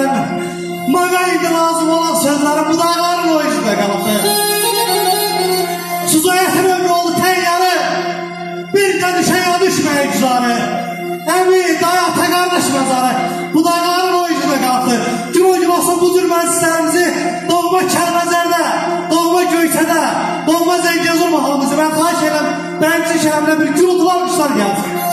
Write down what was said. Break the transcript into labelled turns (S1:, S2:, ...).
S1: sözlərim, mənə indi lazım olan sözlərim bu dağların o içində qalıbdır. Süzayətin ömrü oldu təyyarı, bir də düşəyə düşməyə güzarı. Əmi, daya, ata qardaş məzarı, bu dağların o içində qalıbdır. Gün o gün olsun bu cür məclislərimizi doğma Kəlməzərdə, doğma Göyçədə, doğma Zəngəzur mahalımızı mən xahiş edirəm, Bənci şəhərinə bir gürültülar quşlar gəlsin.